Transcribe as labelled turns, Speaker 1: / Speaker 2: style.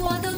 Speaker 1: 我的。